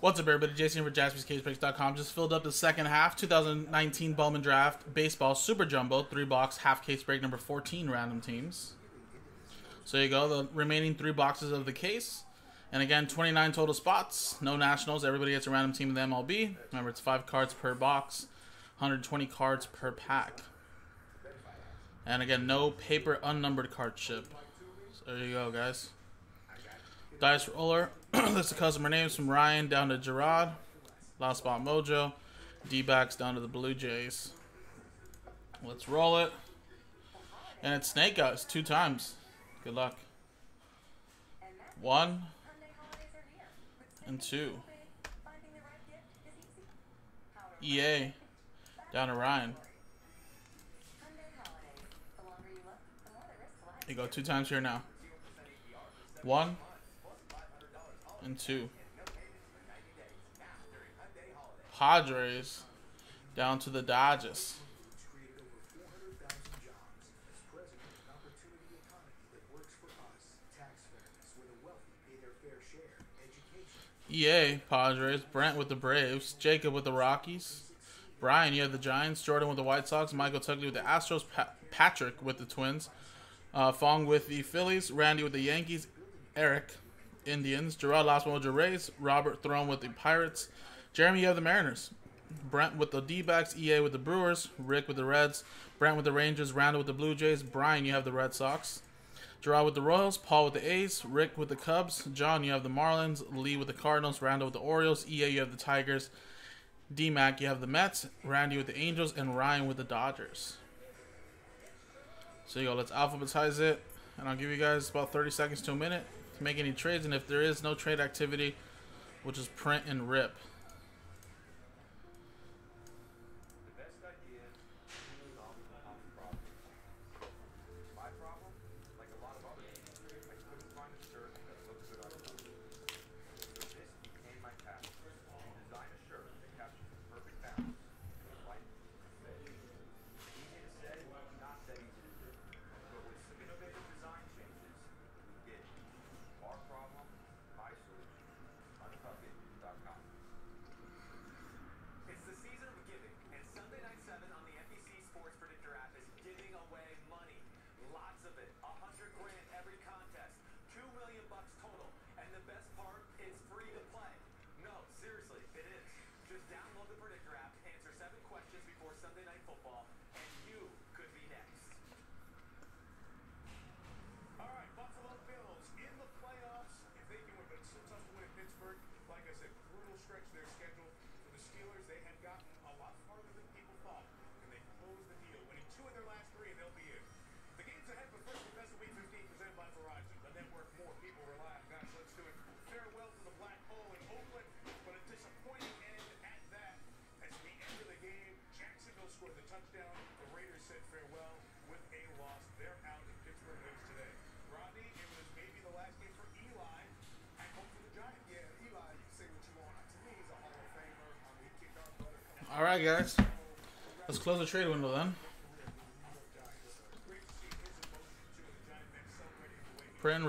What's up, everybody? Jason here for JaspysCaseBreaks.com. Just filled up the second half 2019 Bowman Draft Baseball Super Jumbo three box half case break number 14 random teams. So you go, the remaining three boxes of the case. And again, 29 total spots, no nationals. Everybody gets a random team in the MLB. Remember, it's five cards per box, 120 cards per pack. And again, no paper unnumbered card ship. So there you go, guys. Dice roller. List of customer names from Ryan down to Gerard. Last spot Mojo. D backs down to the Blue Jays. Let's roll it. And it's Snake Eyes two times. Good luck. One and two. EA down to Ryan. You go two times here now. One and two. Padres down to the Dodgers. EA, Padres, Brent with the Braves, Jacob with the Rockies, Brian, you have the Giants, Jordan with the White Sox, Michael Tugley with the Astros, pa- Patrick with the Twins, uh, Fong with the Phillies, Randy with the Yankees, Eric, Indians, Gerard Las Mojo Rays, Robert Throne with the Pirates, Jeremy, have the Mariners, Brent with the D backs, EA with the Brewers, Rick with the Reds, Brent with the Rangers, Randall with the Blue Jays, Brian, you have the Red Sox. Gerard with the Royals, Paul with the A's, Rick with the Cubs, John, you have the Marlins, Lee with the Cardinals, Randall with the Orioles, EA, you have the Tigers, D Mac, you have the Mets, Randy with the Angels, and Ryan with the Dodgers. So you go, let's alphabetize it, and I'll give you guys about 30 seconds to a minute make any trades, and if there is no trade activity, we'll just print and rip. It's the season of giving, and Sunday Night 7 on the NBC Sports Predictor app is giving away money. Lots of it. A hundred grand every contest. Two million bucks total. And the best part, it's free to play. No, seriously, it is. Just download the Predictor app, answer seven questions before Sunday Night Football, and you could be next. All right, Buffalo Bills in the playoffs. If they can win, but it's still tough to win in Pittsburgh. Like I said, brutal stretch of their schedule for the Steelers. They had gotten a lot farther than people thought, and they closed the deal, winning two of their last three, and they'll be in. The game's ahead, but first, the best of Week 15 presented by Verizon, the network more people rely on. Guys, let's do it. Farewell to the Black Hole in Oakland, but a disappointing end at that. At the end of the game, Jacksonville scored the touchdown. The Raiders said farewell with a loss. They're out in Pittsburgh wins today. Rodney, it was maybe the last game for Eli at home for the Giants. Yeah, Eli, you say what you want. To me, he's a Hall of Famer. I mean, he kicked our butt. a couple All right, guys. Let's close the trade window then. Print and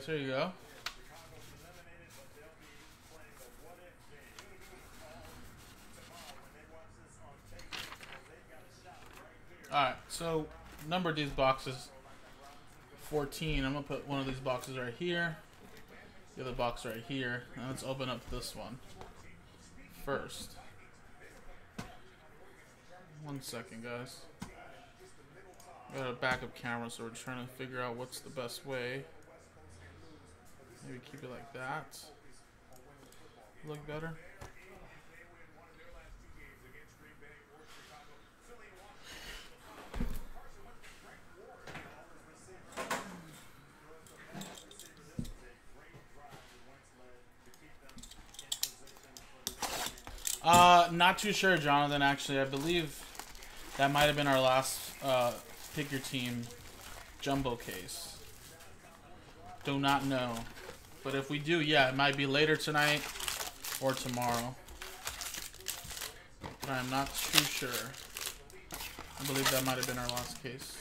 guys. Here you go. All right. So number these boxes. 14. I'm gonna put one of these boxes right here. The other box right here. Let's open up this one first. One second, guys. Got a backup camera, so we're trying to figure out what's the best way. Maybe keep it like that. Look better. Uh, not too sure, Jonathan. Actually, I believe that might have been our last uh, pick your team jumbo case. Do not know but if we do, yeah, it might be later tonight or tomorrow. But I'm not too sure. I believe that might have been our last case.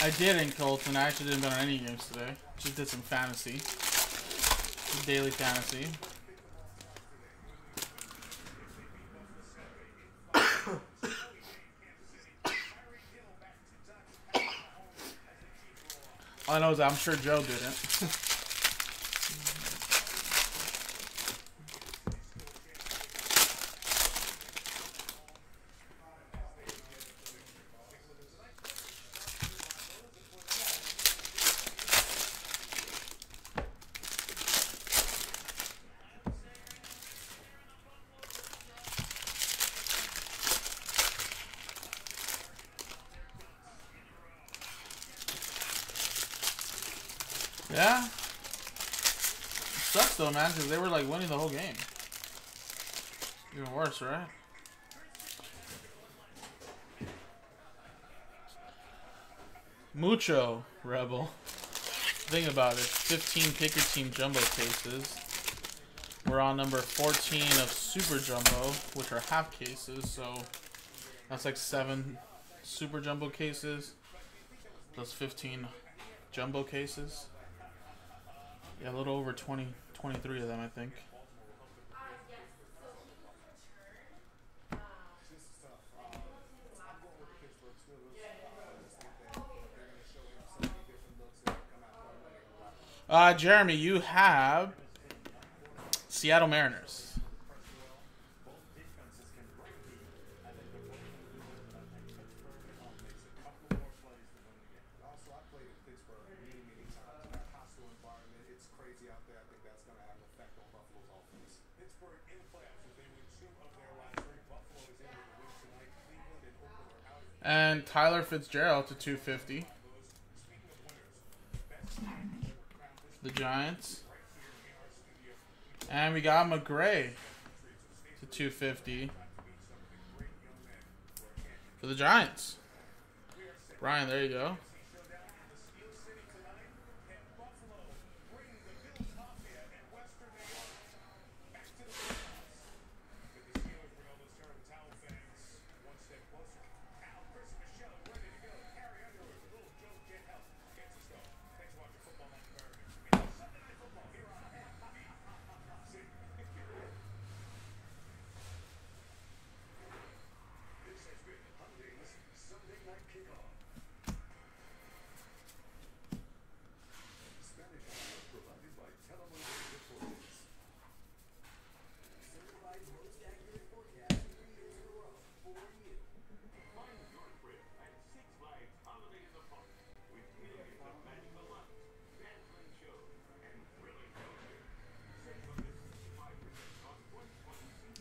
I did in Colton. I actually didn't bet on any games today. Just did some fantasy. Daily fantasy. I know I'm sure Joe didn't. because they were like winning the whole game. Even worse, right? Mucho, Rebel. Think about it. 15 picker team jumbo cases. We're on number 14 of Super Jumbo, which are half cases, so that's like seven Super Jumbo cases plus 15 jumbo cases. Yeah, a little over 20, 23 of them, I think. Uh, Jeremy, you have Seattle Mariners. And Tyler Fitzgerald to 250. The Giants. And we got McCray to 250 for the Giants. Brian, there you go.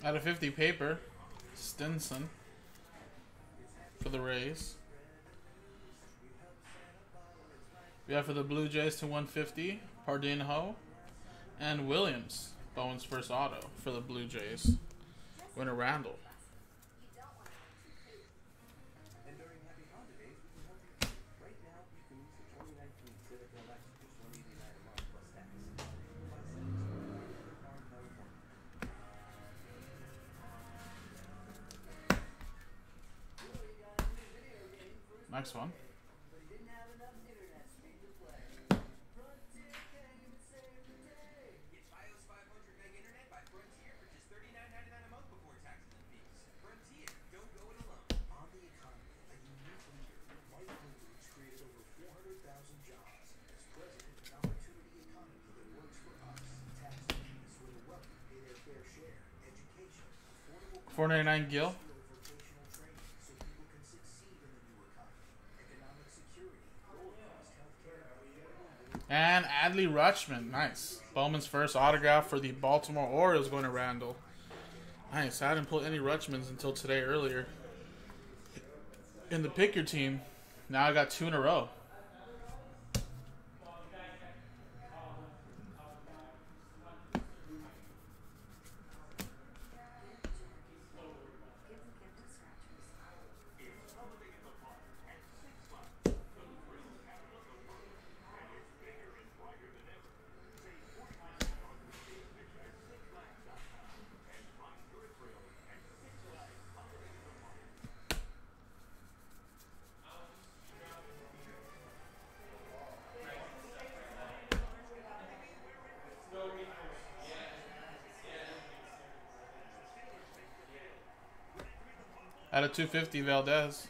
Out of 50 paper, Stinson for the Rays. We have for the Blue Jays to 150, Pardinho, and Williams, Bowman's first auto for the Blue Jays. Winner Randall. Fair share. Education, affordable 499 Gil. And Adley Rutschman. Nice. Bowman's first autograph for the Baltimore Orioles going to Randall. Nice. I didn't pull any Rutschmans until today earlier. in the pick your team. Now I got two in a row. At a 250, Valdez.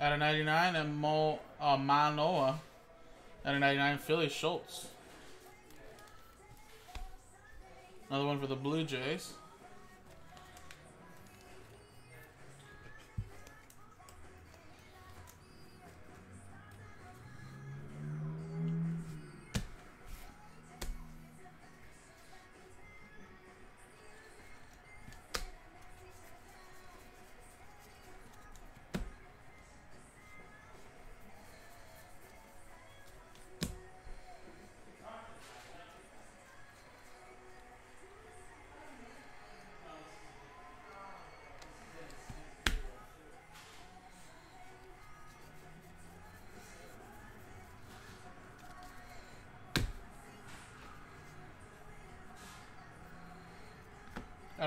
At a 99, and Mo uh, Manoah. At a 99, Philly Schultz. Another one for the Blue Jays.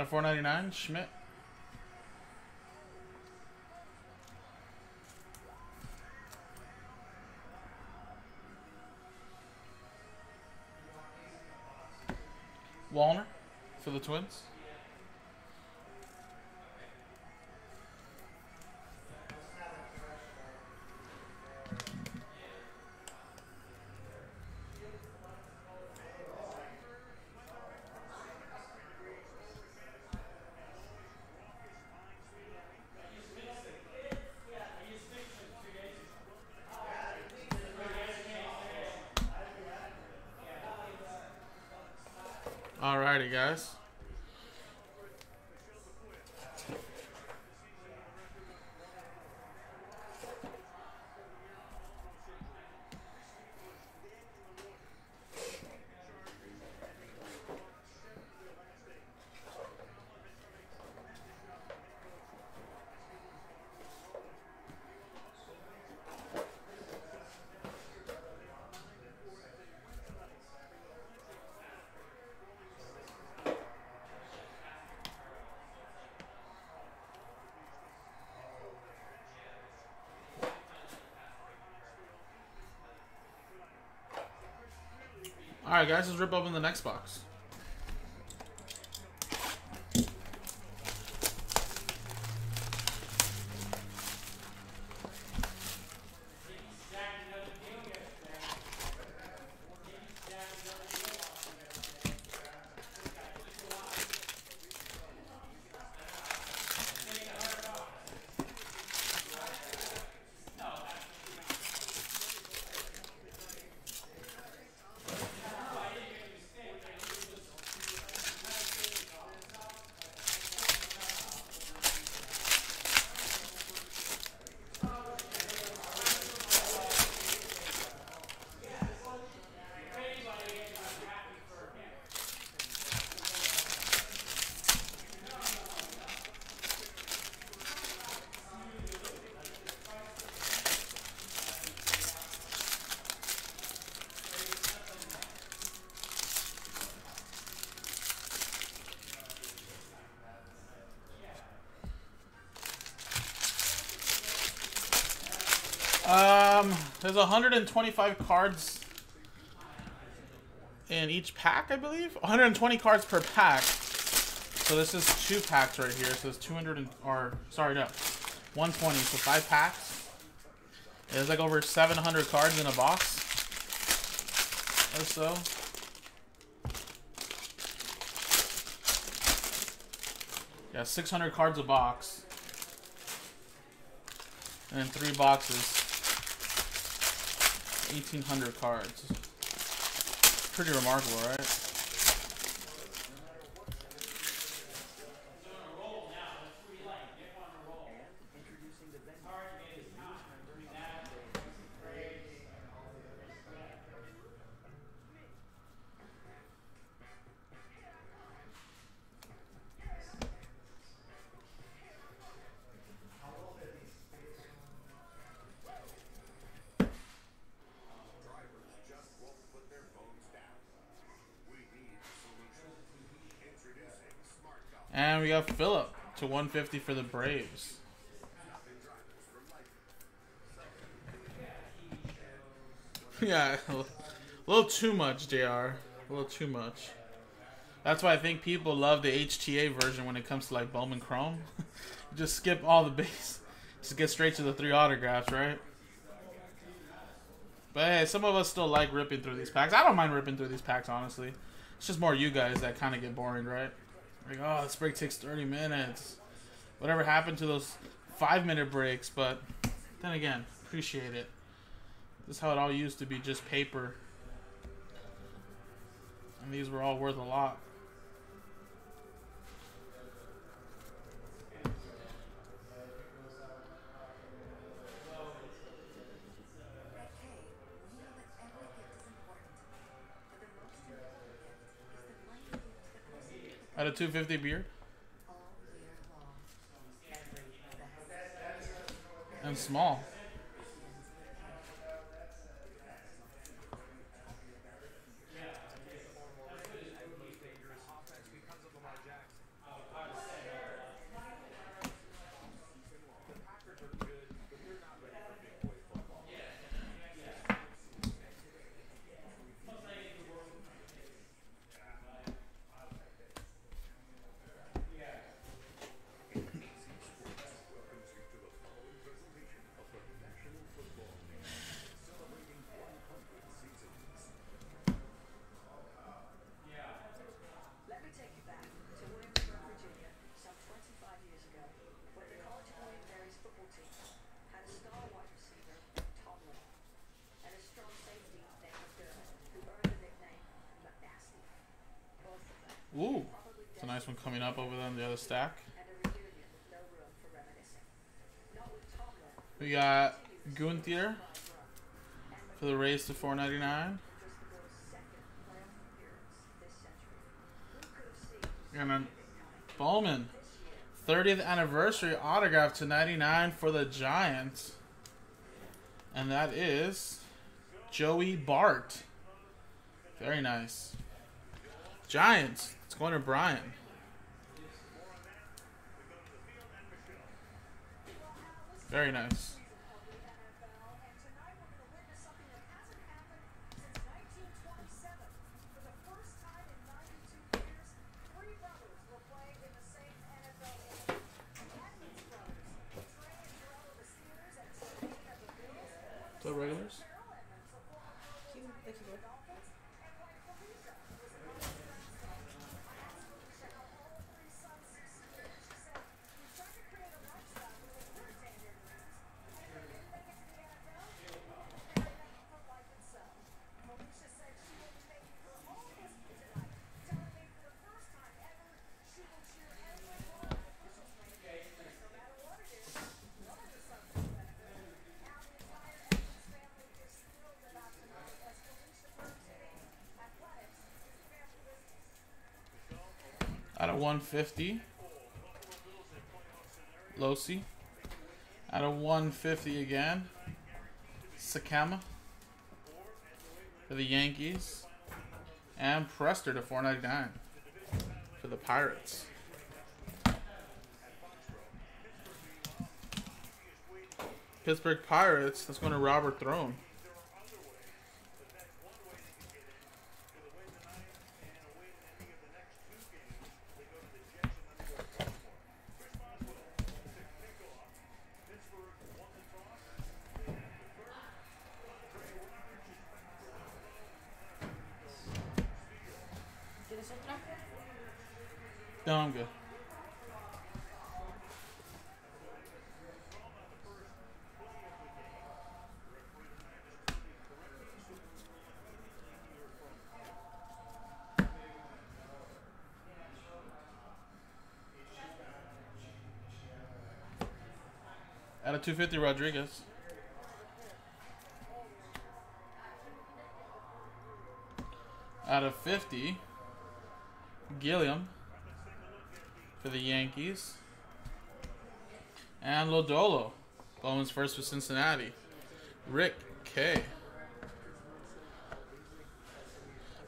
Of 499, Schmidt. Wallner for the Twins. Alrighty, guys. Alright, guys, let's rip open the next box. There's 125 cards in each pack, I believe. 120 cards per pack. So this is two packs right here. So it's 200 and, or sorry, no, 120. So five packs. There's like over 700 cards in a box or so. Yeah, 600 cards a box. And then three boxes. 1,800 cards. Pretty remarkable, right? We got Phillip to 150 for the Braves. yeah, a little too much, JR. A little too much. That's why I think people love the HTA version when it comes to like Bowman Chrome. Just skip all the base. Just get straight to the three autographs, right? But hey, some of us still like ripping through these packs. I don't mind ripping through these packs, honestly. It's just more you guys that kind of get boring, right? Like, oh, this break takes 30 minutes. Whatever happened to those five minute breaks? But then again, appreciate it. This is how it all used to be just paper. And these were all worth a lot. At a 250 beard all year long. Every best and small. offense because of Lamar Jackson. The Packers are good, but they're not ready for big boy football. Let me take you back to Williamsburg, Virginia, some 25 years ago, when the College of William Mary's football team had a star wide receiver, Tom Little, and a strong safety named McDermott, who earned the nickname McNasty. Both of them Ooh, probably it's a nice one coming up over there on the other stack. We got Gunther for the race to 499. just the Bills' second playoff appearance this century. Who could have seen And then Bowman, 30th anniversary autograph to 99 for the Giants. And that is Joey Bart. Very nice. Giants. It's going to Brian. Very nice. NFL, and tonight we're going to witness something that hasn't happened since 1927. For the first time in 92 years, three brothers will play in the same NFL game. The Atkins brothers, Trey and Terrell of the Steelers and Serene of the Bills, Is that regulars? Ferrell Edmunds of former Pro Bowls and the Dolphins, and White Felicia, who was a Vikings mascot. I asked Felicia how all three sons succeeded, and she said, "We tried to create a lifestyle where they weren't tender dreams, and they didn't make it to the NFL. They're ready for life itself." Felicia said she will be making her own history tonight, telling me for the first time ever she will cheer every ball an officials make. No matter what it is, one of the sons will benefit. Now the entire Edmunds family is thrilled about tonight as Felicia proves to me athletics is family business. Out of 150. Losi. Out of 150 again. Sakama. For the Yankees. And Priester to 499. For the Pirates. Pittsburgh Pirates. That's going to Robert Throne. No, I'm good. Out of 250, Rodriguez. Out of 50, Gilliam for the Yankees. And Lodolo, Bowman's first for Cincinnati. Rick K.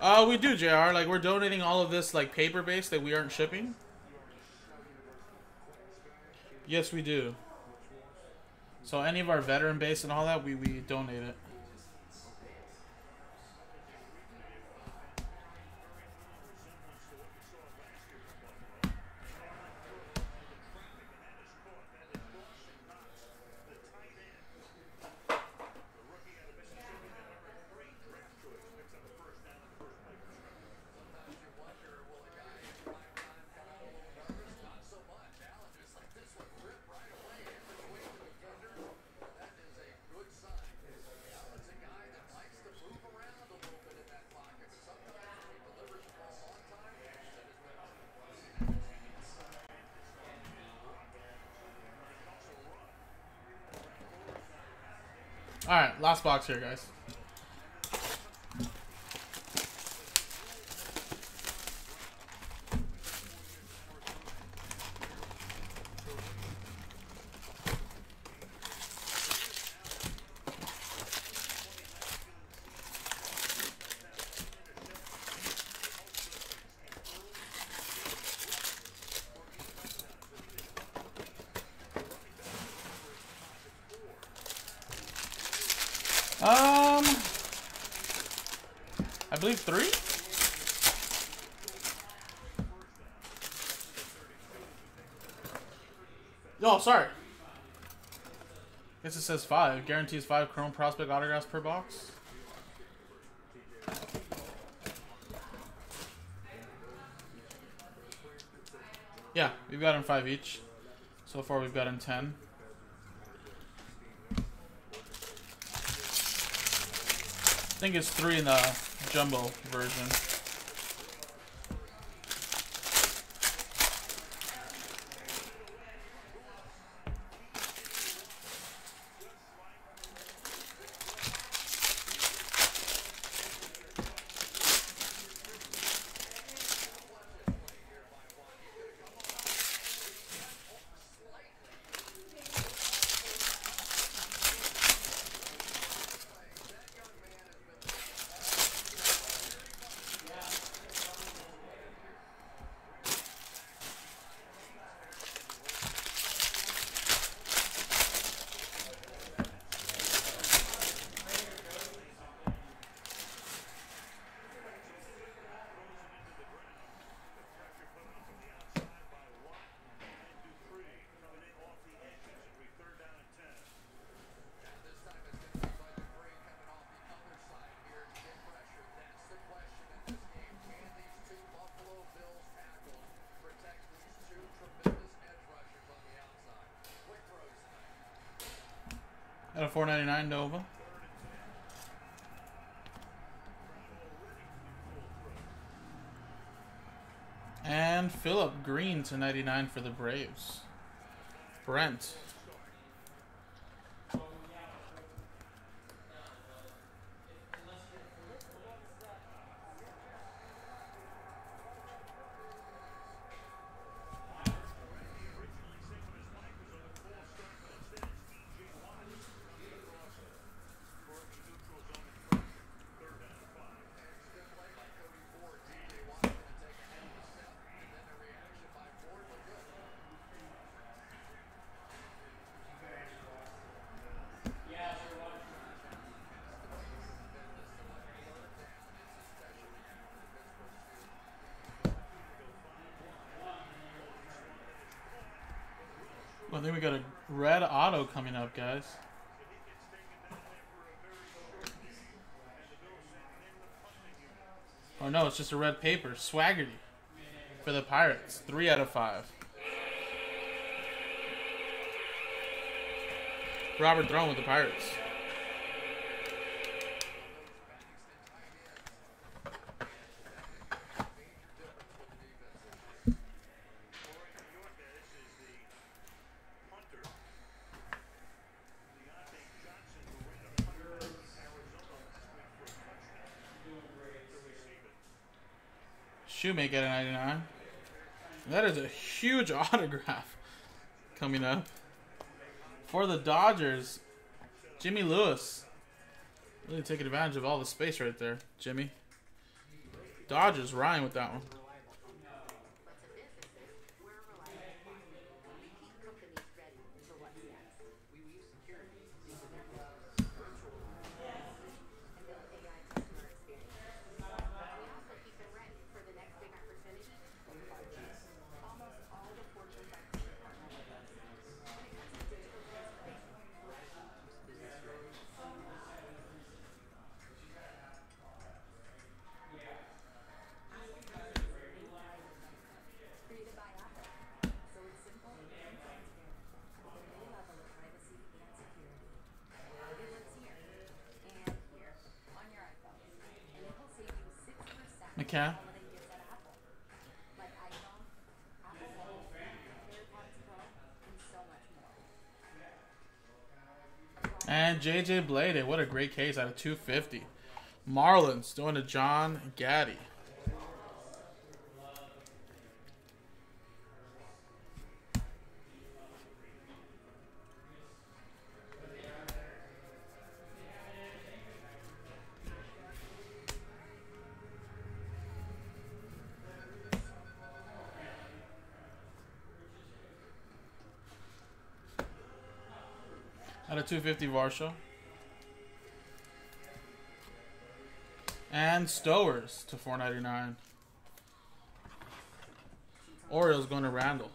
Uh, we do, JR. Like, we're donating all of this, like, paper based that we aren't shipping. Yes, we do. So any of our veteran base and all that, we, we donate it. All right, last box here, guys. Three. Oh, sorry. Guess it says five. Guarantees five Chrome Prospect autographs per box. Yeah, we've gotten five each. So far, we've gotten ten. I think it's three in the jumbo version. At a 499 Nova. And Philip Green to 99 for the Braves. Brent. Then we got a red auto coming up, guys. Oh no, it's just a red paper. Swaggerty for the Pirates. Three out of five. Robert Throne with the Pirates. Shewmake at a 99. That is a huge autograph coming up. For the Dodgers, Jimmy Lewis. Really taking advantage of all the space right there, Jimmy. Dodgers, Ryan with that one. But to businesses, we're a reliable partner. We keep companies McCann. what he gets at Apple. Like iPhone, Apple Phone, AirPods More. And JJ Bleday, what a great case out of 250. Marlins doing to John Gaddy. 250 Varsha. And Stowers to 499. Orioles going to Randall.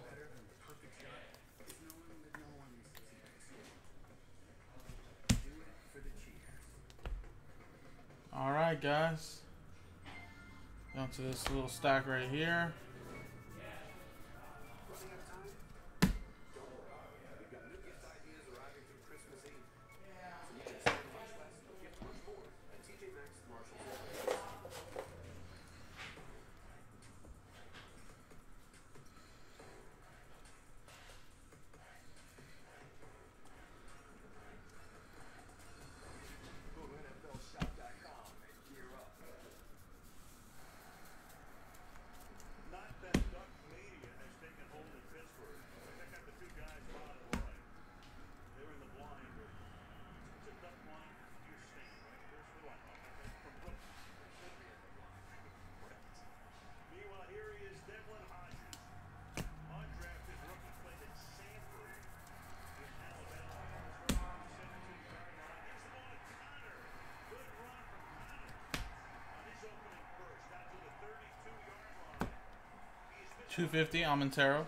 All right, guys. Down to this little stack right here. 250 Almonteros.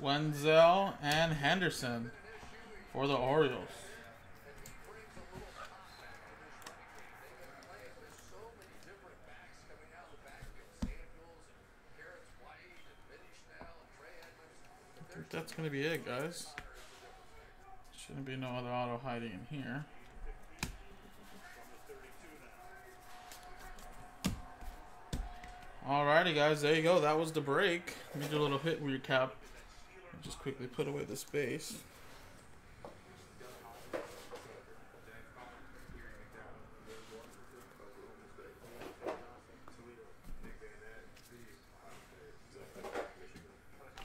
Wenzel and Henderson for the Orioles. That's gonna be it, guys. Shouldn't be no other auto hiding in here. Alrighty, guys, there you go. That was the break. Let me do a little hit recap. Just quickly put away the space.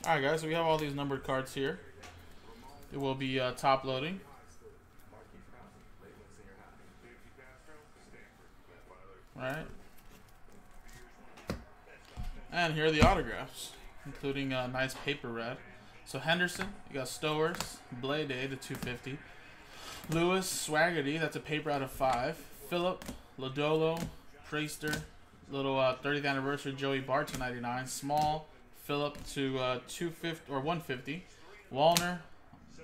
Alright, guys, so we have all these numbered cards here. It will be uh, top loading. Right. And here are the autographs, including a nice paper red. So Henderson, you got Stowers, Bleday to 250. Lewis, Swaggerty, that's a paper out of five. Philip, Lodolo, Priester, little uh, 30th anniversary Joey Bart to 99. Small, Philip to uh, 250 or 150. Wallner,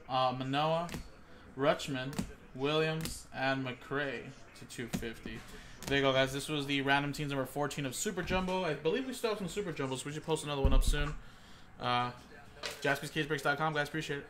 uh, Manoah, Rutschman, Williams, and McCray to 250. There you go, guys. This was the random teams number 14 of Super Jumbo. I believe we still have some Super Jumbos. We should post another one up soon. Uh, JaspysCaseBreaks.com, guys. Appreciate it.